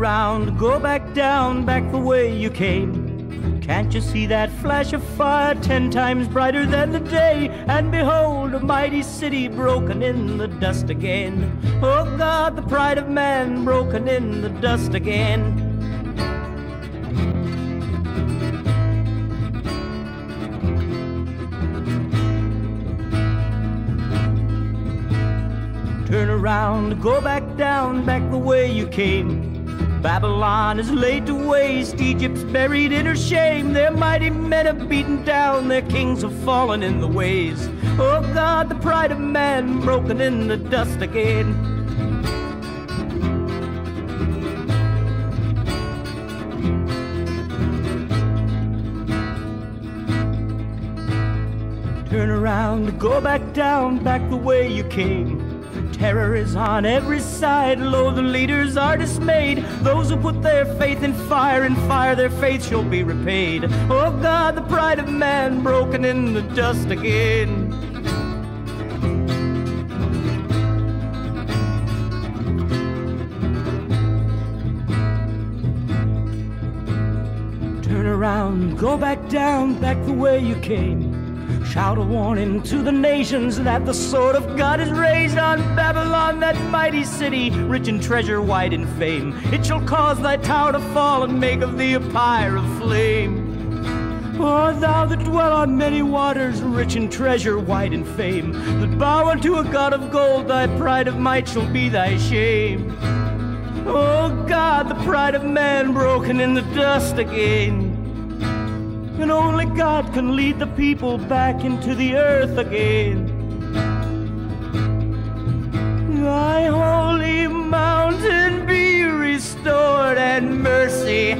around, go back down, back the way you came. Can't you see that flash of fire ten times brighter than the day? And behold, a mighty city broken in the dust again. Oh God, the pride of man broken in the dust again. Turn around, go back down, back the way you came. Babylon is laid to waste, Egypt's buried in her shame. Their mighty men have beaten down, their kings have fallen in the ways. Oh God, the pride of man broken in the dust again. Turn around, go back down, back the way you came. Terror is on every side, lo, the leaders are dismayed. Those who put their faith in fire, in fire their faith shall be repaid. Oh God, the pride of man broken in the dust again. Turn around, go back down, back the way you came. Shout a warning to the nations that the sword of God is raised on Babylon, that mighty city, rich in treasure, wide in fame. It shall cause thy tower to fall and make of thee a pyre of flame. O thou that dwell on many waters, rich in treasure, wide in fame, that bow unto a God of gold, thy pride of might shall be thy shame. O God, the pride of man broken in the dust again. God can lead the people back into the earth again. Thy holy mountain be restored, and mercy